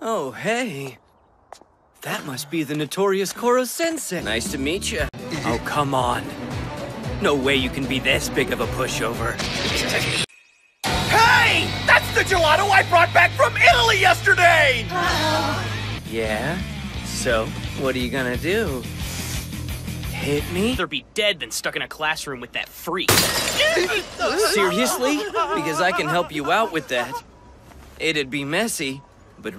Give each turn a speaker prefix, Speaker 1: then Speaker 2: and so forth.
Speaker 1: Oh, hey. That must be the notorious Koro Sensei. Nice to meet you. Oh, come on. No way you can be this big of a pushover.
Speaker 2: Hey! That's the gelato I brought back from Italy yesterday!
Speaker 1: Yeah? So, what are you gonna do? Hit me?
Speaker 3: Rather be dead than stuck in a classroom with that freak.
Speaker 1: Seriously? Because I can help you out with that. It'd be messy, but